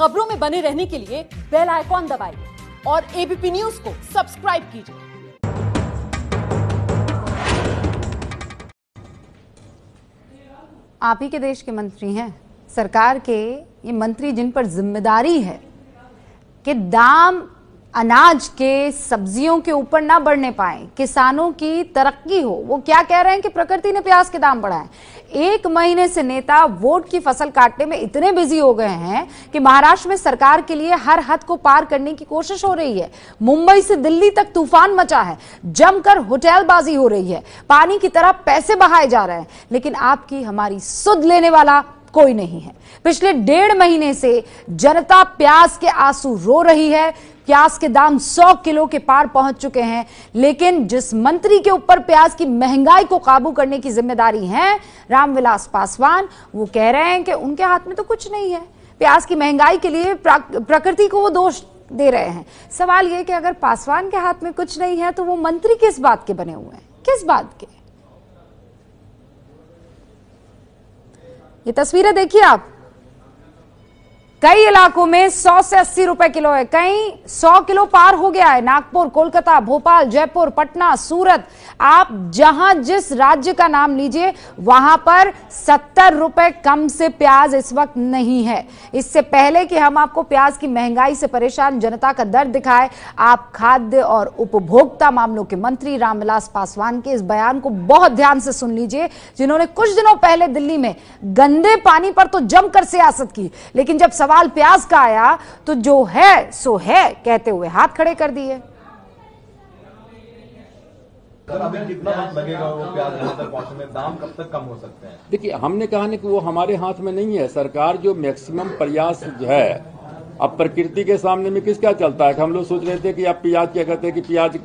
खबरों में बने रहने के लिए बेल आइकॉन दबाइए और एबीपी न्यूज़ को सब्सक्राइब कीजिए। आप ही के देश के मंत्री हैं। सरकार के ये मंत्री जिन पर ज़िम्मेदारी है कि दाम अनाज के सब्जियों के ऊपर ना बढ़ने पाए, किसानों की तरक्की हो। वो क्या कह रहे हैं कि प्रकृति ने प्याज के दाम बढ़ाए। एक महीने से नेता वोट की फ़सल काटने में इतने बिज़ी हो गए हैं कि महाराष्ट्र में सरकार के लिए हर हद को पार करने की कोशिश हो रही है। मुंबई से दिल्ली तक तूफ़ान मचा है, जमकर होटलबाजी हो रही है। पानी की तरह पैसे बहाए जा रहे हैं, लेकिन आपकी हमारी सुध लेने वाला कोई नहीं है। पिछले डेढ़ महीने से जनता प्याज के आँसू रो रही है प्याज के दाम 100 किलो के पार पहुँच चुके हैं, लेकिन जिस मंत्री के ऊपर प्याज की महँगाई को काबू करने की ज़िम्मेदारी है रामविलास पासवान, वो कह रहे हैं कि उनके हाथ में तो कुछ नहीं है। प्याज की महँगाई के लिए प्रकृति को वो दोष दे रहे हैं। सवाल ये कि अगर पासवान के हाथ में कुछ नहीं है तो वो मंत्री किस बात के बने हुए हैं? किस बात के? ये तस्वीरें देखिए आप। कई इलाकों में 100 से 80 रुपए किलो है। कई 100 किलो पार हो गया है। नागपुर, कोलकाता, भोपाल, जयपुर, पटना, सूरत। आप जहाँ जिस राज्य का नाम लीजिए, वहाँ पर 70 रुपए कम से प्याज इस वक्त नहीं है। इससे पहले कि हम आपको प्याज की महँगाई से परेशान, जनता का दर्द दिखाए, आप खाद्य और उपभोक्ता मामलों के मंत्री रामविलास पासवान के इस बयान को बहुत ध्यान से सुन लीजिए, जिन्होंने कुछ दिनों पहले दिल्ली में गंदे पानी पर तो जमकर सियासत की। लेकिन जब प्याज का आया तो जो है सो है कहते हुए हाथ खड़े कर दिए। सर अभी कितना वक्त लगेगा वो प्याज यहाँ तक पहुँचने में? दाम कब तक कम हो सकते हैं? देखिए हमने कहा ना कि वो हमारे हाथ में नहीं है। सरकार जो मैक्सिमम प्रयास है अब प्रकृति के सामने में किस क्या चलता है? कि हम लोग सोच रहे थे कि अब प्याज क्या कहते हैं कि प्याज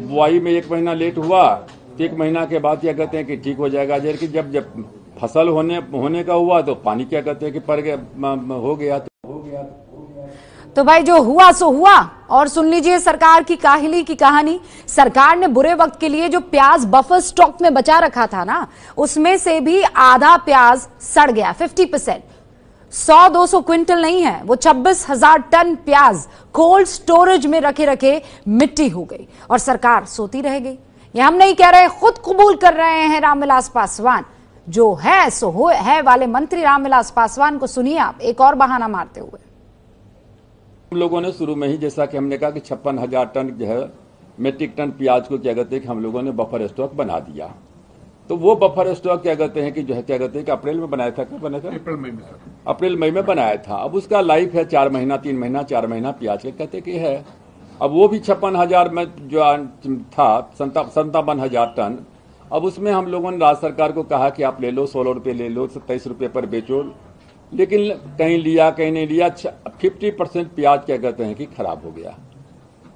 बुआई में एक महीना लेट हुआ तो एक महीना के बाद क्या कहते हैं कि ठीक हो जाएगा? जबकि जब जब फ़सल होने होने का हुआ तो पानी क्या कहते हैं कि पड़ गया हो गया तो हो गया तो भाई जो हुआ सो हुआ। और सुन लीजिए सरकार की काहिली की कहानी। सरकार ने बुरे वक्त के लिए जो प्याज बफर स्टॉक में बचा रखा था ना, उसमें से भी आधा प्याज सड़ गया 50 परसेंट सौ, दो सौ क्विंटल नहीं है, वो छब्बीस हज़ार टन प्याज कोल्ड स्टोरेज में रखे रखे मिट्टी हो गई। और सरकार सोती रह गई। ये हम नहीं कह रहे, खुद कबूल कर रहे हैं रामविलास पासवान। जो है सो हो है वाले मंत्री रामविलास पासवान को सुनिए आप एक और बहाना मारते हुए। हम लोगों ने शुरू में ही जैसा कि हमने कहा कि छप्पन हज़ार टन जो है मेट्रिक टन प्याज को क्या कहते हैं कि हम लोगों ने बफर स्टॉक बना दिया। तो वो बफर स्टॉक क्या कहते हैं कि जो है क्या कहते हैं कि अप्रैल में बनाया था क्या बनाया था? अप्रैल मई में अप्रैल मई में बनाया था। अब उसका लाइफ है चार महीना तीन महीना चार महीना प्याज के कहते कि है। अब वो भी छप्पन हज़ार में जो था संतावन हज़ार टन अब उसमें हम लोगों ने राज्य सरकार को कहा कि आप ले लो, सोलह रुपये ले लो, सत्ताईस रुपये पर बेचो। लेकिन कहीं लिया, कहीं नहीं लिया फिफ्टी परसेंट प्याज क्या कहते हैं कि खराब हो गया।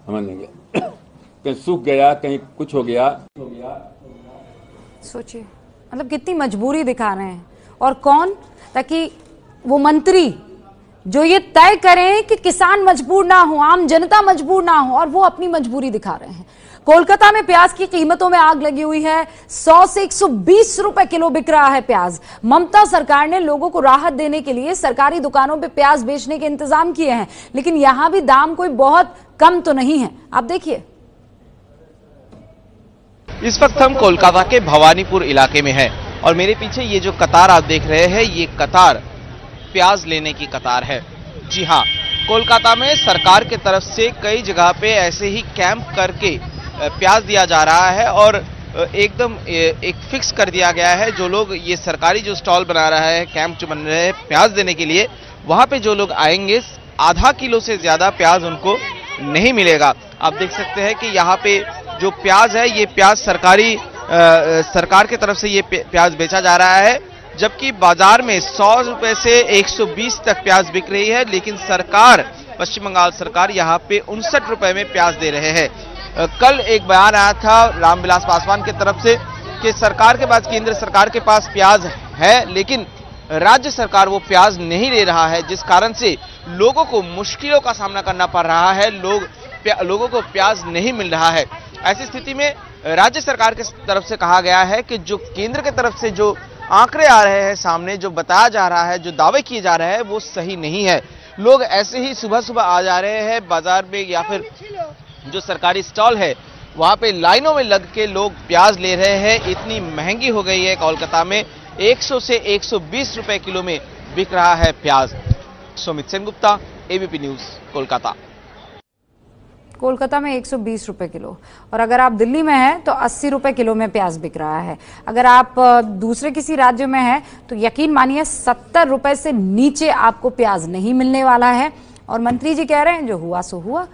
समझ लेंगे। कहीं सूख गया, कहीं कुछ हो गया। सोचिए मतलब कितनी मजबूरी दिखा रहे हैं। और कौन? ताकि वो मंत्री जो ये तय करें कि किसान मजबूर ना हो, आम जनता मजबूर ना हो, और वो अपनी मजबूरी दिखा रहे हैं। कोलकाता में प्याज की कीमतों में आग लगी हुई है। 100 से 120 रुपए किलो बिक रहा है प्याज। ममता सरकार ने लोगों को राहत देने के लिए सरकारी दुकानों पे प्याज बेचने के इंतज़ाम किए हैं। लेकिन यहाँ भी दाम कोई बहुत कम तो नहीं है। आप देखिए। इस वक्त हम कोलकाता के भवानीपुर इलाके में है। और मेरे पीछे ये जो कतार आप देख रहे हैं, ये कतार प्याज लेने की कतार है। जी हाँ कोलकाता में सरकार के तरफ़ से कई जगह पे ऐसे ही कैंप करके प्याज दिया जा रहा है और एकदम एक फिक्स कर दिया गया है। जो लोग ये सरकारी जो स्टॉल बना रहा है कैंप जो बन रहे हैं प्याज देने के लिए वहाँ पे जो लोग आएँगे आधा किलो से ज़्यादा प्याज उनको नहीं मिलेगा। आप देख सकते हैं कि यहाँ पे जो प्याज है ये प्याज सरकारी आ, सरकार की तरफ़ से ये प्याज बेचा जा रहा है। जबकि बाज़ार में सौ रुपए से 120 तक प्याज बिक रही है, लेकिन सरकार, पश्चिम बंगाल सरकार यहाँ पे उनसठ रुपए में प्याज दे रहे हैं। कल एक बयान आया था रामविलास पासवान की तरफ़ से कि सरकार के पास, केंद्र सरकार के पास प्याज है, लेकिन राज्य सरकार वो प्याज नहीं ले रहा है, जिस कारण से लोगों को मुश्किलों का सामना करना पड़ रहा है, लोग लोगों को प्याज नहीं मिल रहा है। ऐसी स्थिति में राज्य सरकार की तरफ़ से कहा गया है कि जो केंद्र की तरफ़ से जो आंकड़े आ रहे हैं सामने, जो बताया जा रहा है, जो दावे किए जा रहे हैं, वो सही नहीं है। लोग ऐसे ही सुबह सुबह आ जा रहे हैं बाज़ार में या फिर जो सरकारी स्टॉल है, वहाँ पे लाइनों में लग के लोग प्याज ले रहे हैं। इतनी महँगी हो गई है कोलकाता में। 100 से 120 रुपए किलो में बिक रहा है प्याज। Sumit Sen Gupta ABP news Kolkata. Kolkata में 120 रुपए किलो। और अगर आप दिल्ली में हैं तो 80 रुपए किलो में प्याज बिक रहा है। अगर आप दूसरे किसी राज्य में हैं तो यकीन मानिए 70 रुपए से नीचे आपको प्याज नहीं मिलने वाला है। और मंत्री जी कह रहे हैं, जो हुआ सो हुआ।